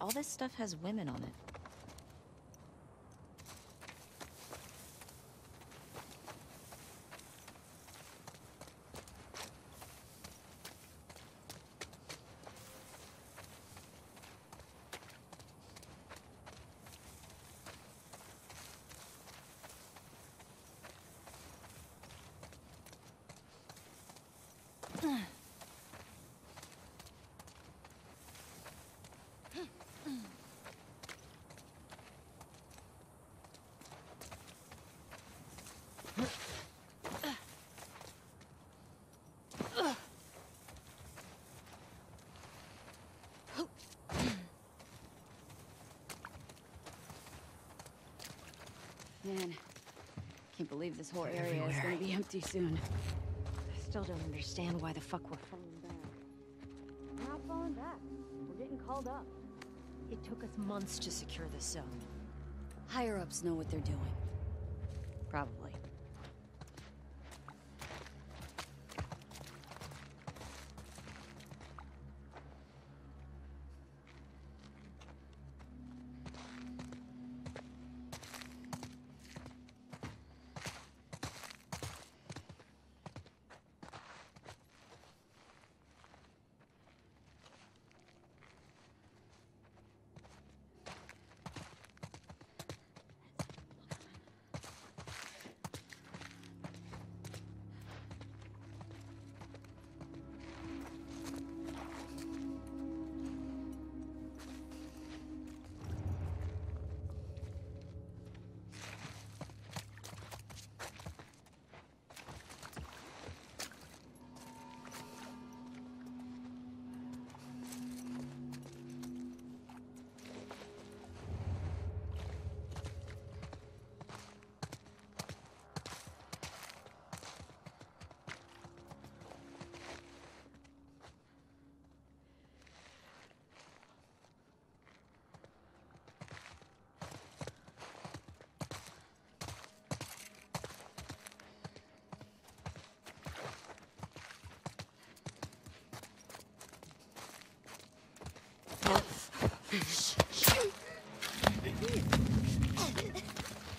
All this stuff has women on it. Man, can't believe this whole area is gonna be empty soon. I still don't understand why the fuck we're falling back. We're not falling back. We're getting called up. It took us months to secure this zone. Higher-ups know what they're doing.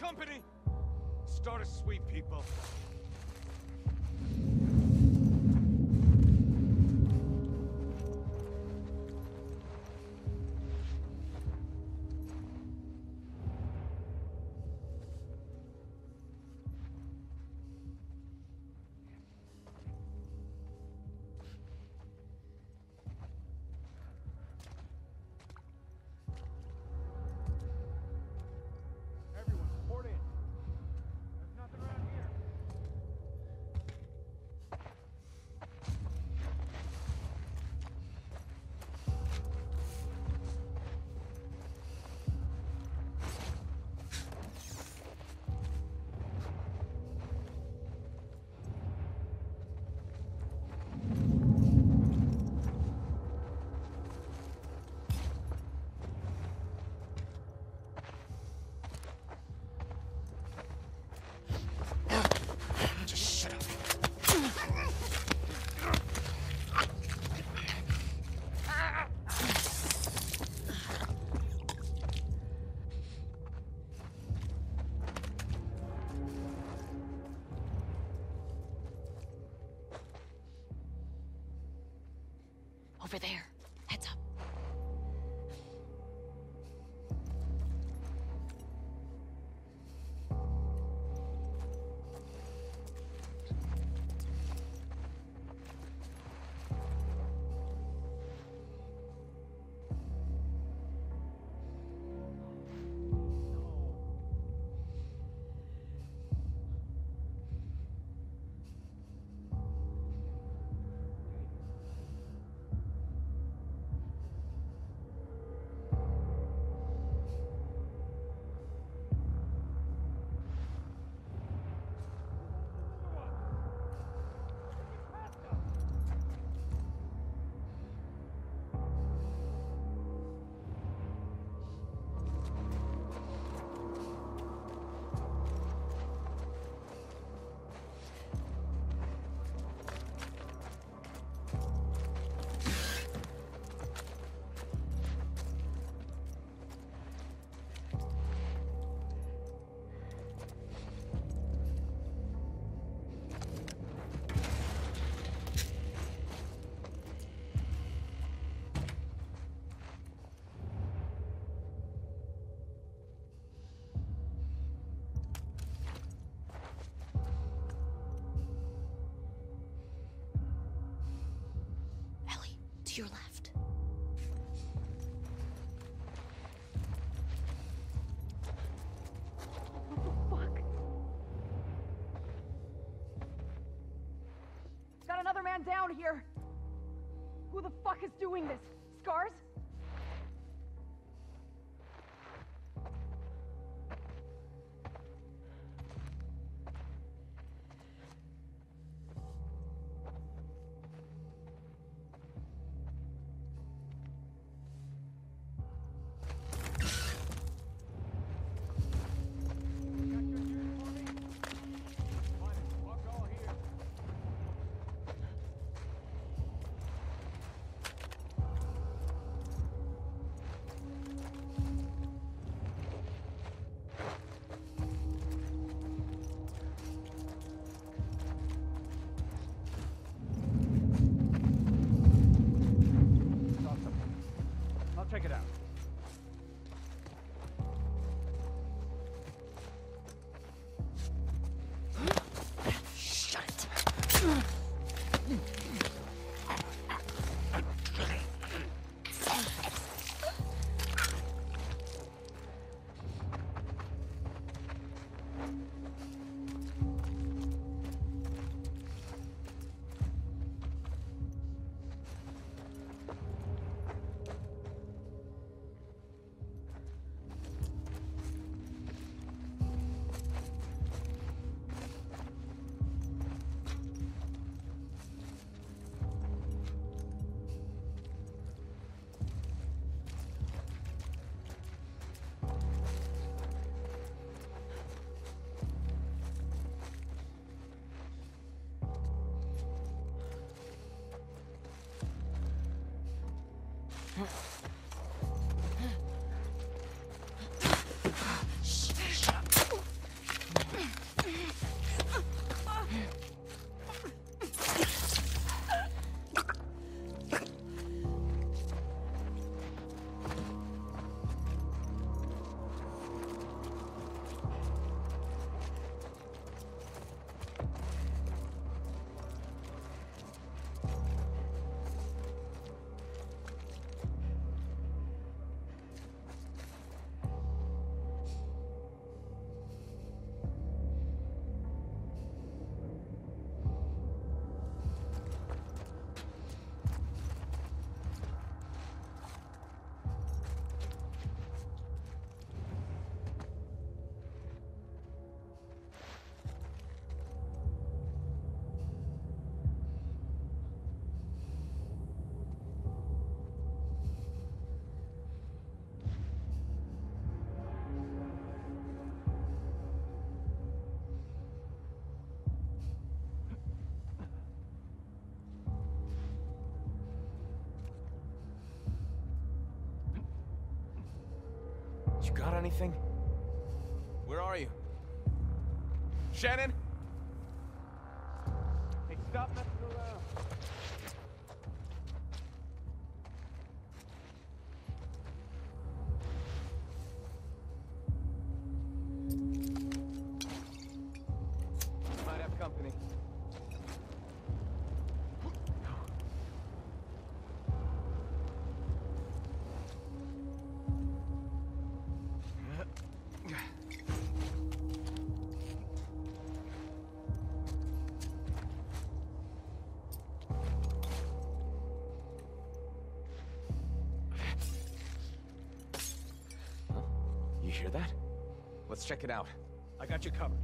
company! Start a sweep, people. Over there. Your left. Fuck. Got another man down here. Who the fuck is doing this? Huh. Got anything? Where are you? Shannon? That? Let's check it out. I got you covered.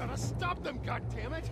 Gotta stop them, goddammit!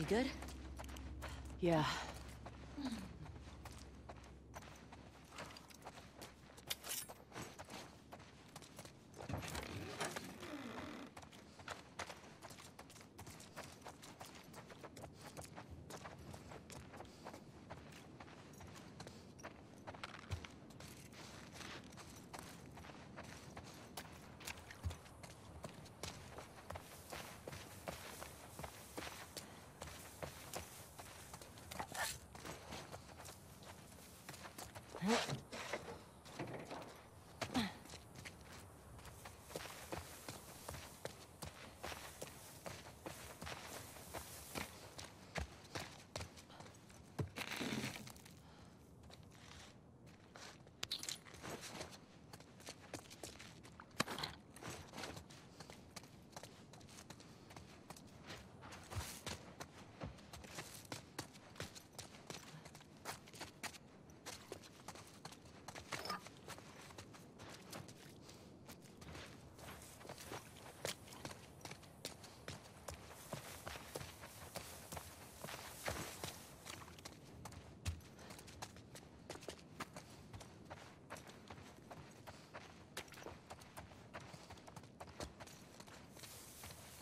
You good? Yeah.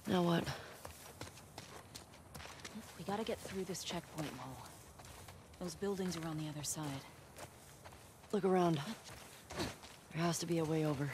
Now what? We gotta get through this checkpoint wall. Those buildings are on the other side. Look around. There has to be a way over.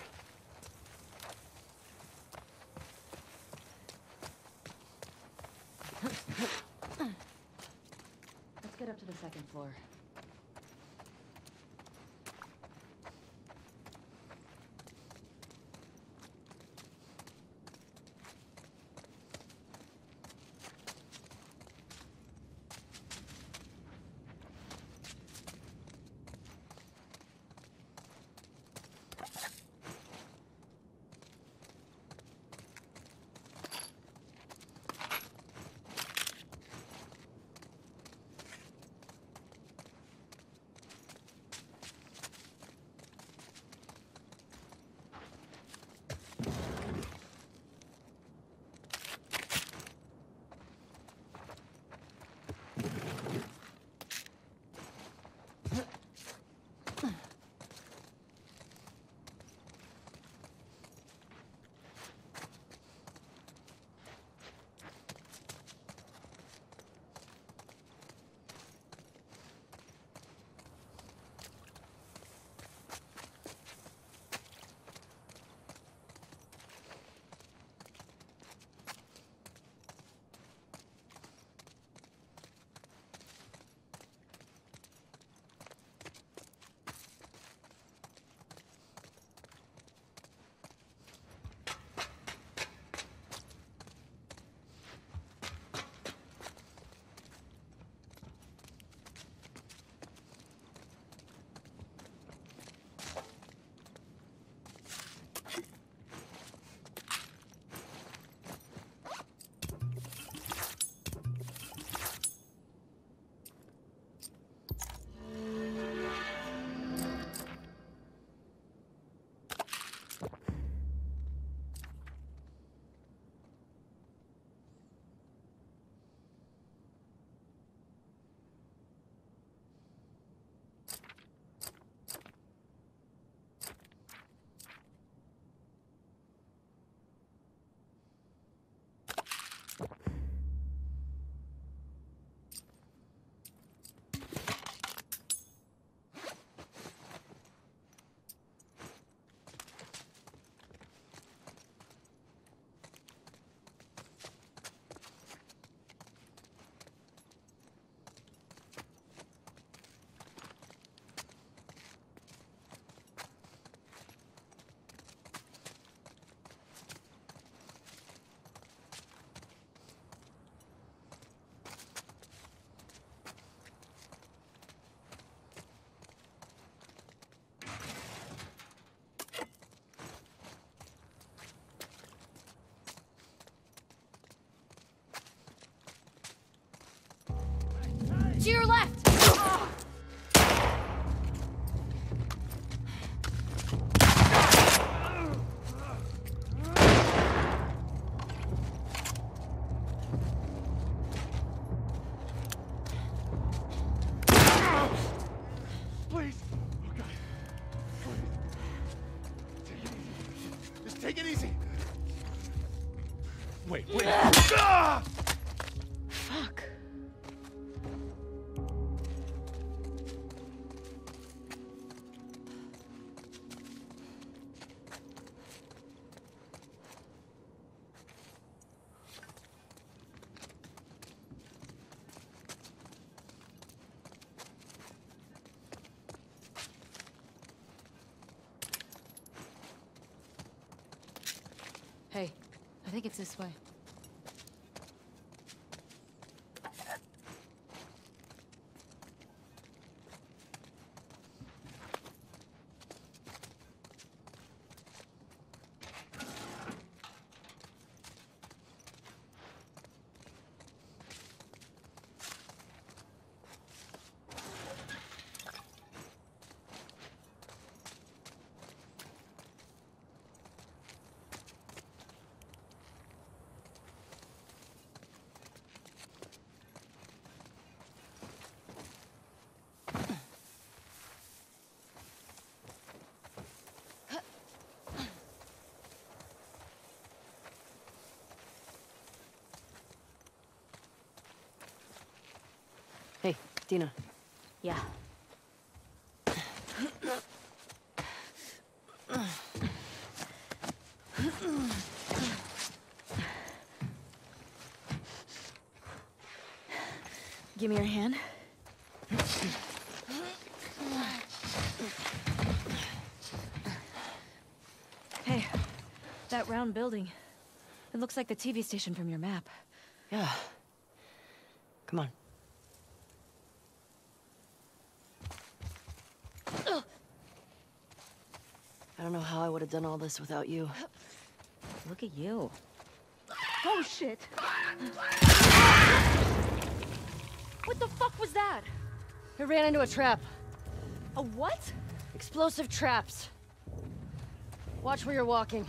Take it easy. Wait, wait. Ah! Dina. Yeah. Give me your hand. Hey, that round building. It looks like the TV station from your map. Yeah. Come on. I don't know how I would have done all this without you. Look at you. Oh shit! What the fuck was that? I ran into a trap. A what? Explosive traps. Watch where you're walking.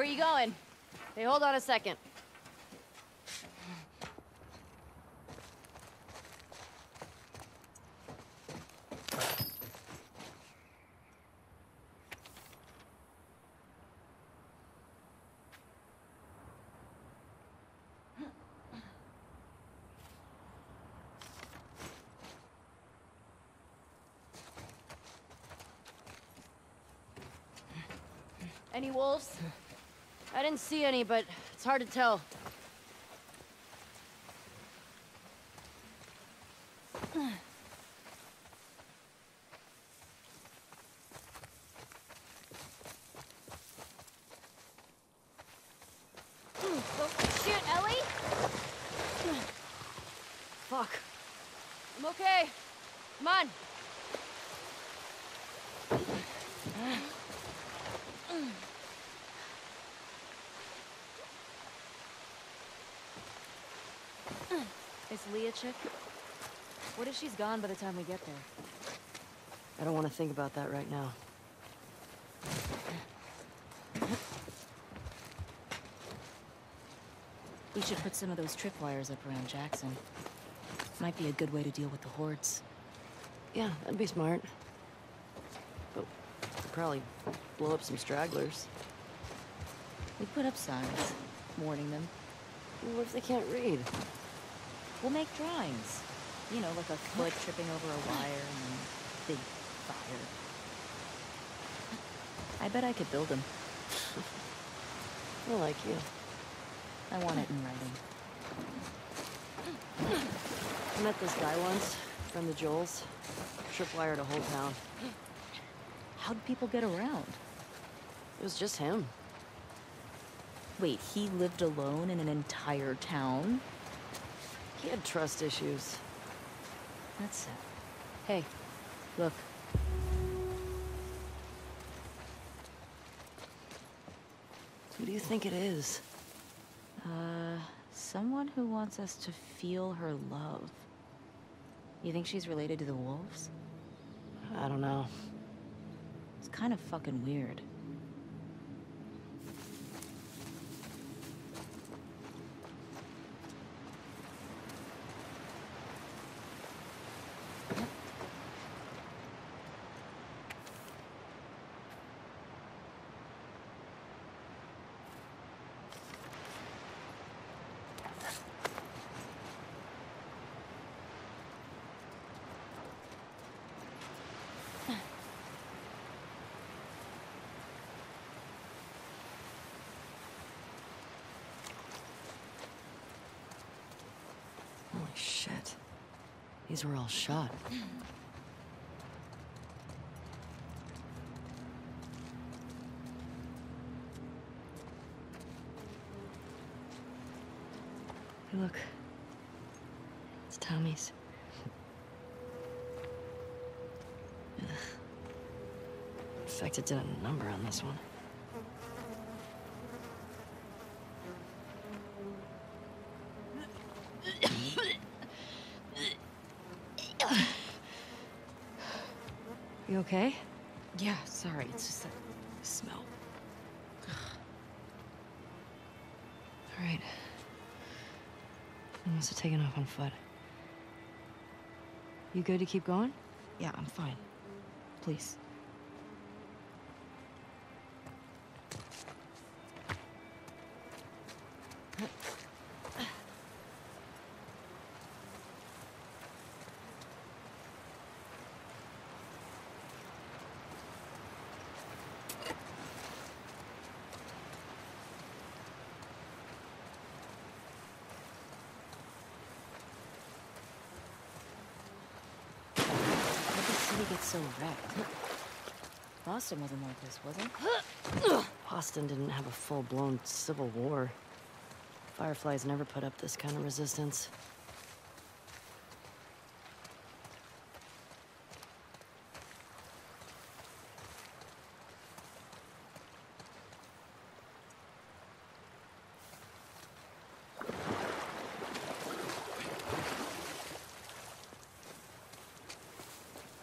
Where are you going? Hey, hold on a second. Any wolves? Didn't see any, but it's hard to tell. Come on. Is Leah chick? What if she's gone by the time we get there? I don't want to think about that right now. We should put some of those tripwires up around Jackson. Might be a good way to deal with the hordes. Yeah, that'd be smart. But we'd probably blow up some stragglers. We put up signs, warning them. What if they can't read? We'll make drawings. You know, like a foot tripping over a wire and then big fire. I bet I could build them. I like you. I want it in writing. I met this guy once, from the Joels. Tripwired a whole town. How'd people get around? It was just him. Wait, he lived alone in an entire town? He had trust issues. That's it. Hey, Look, who do you think it is? uh, someone who wants us to feel her love. You think she's related to the wolves? I don't know. It's kind of fucking weird. Holy shit. These were all shot. Hey, look. It's Tommy's. In fact, it did a number on this one. Okay? Yeah, sorry, it's just that smell. All right. I must have taken off on foot. You good to keep going? Yeah, I'm fine. Please. So wrecked? Boston wasn't like this, was it? Boston didn't have a full-blown civil war. Fireflies never put up this kind of resistance.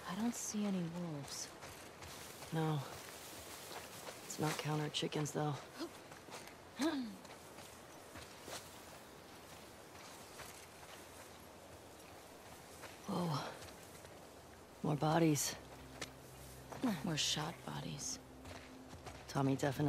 I don't see any wolves. No. Let's not count our chickens, though. Whoa. More bodies. More shot bodies. Tommy definitely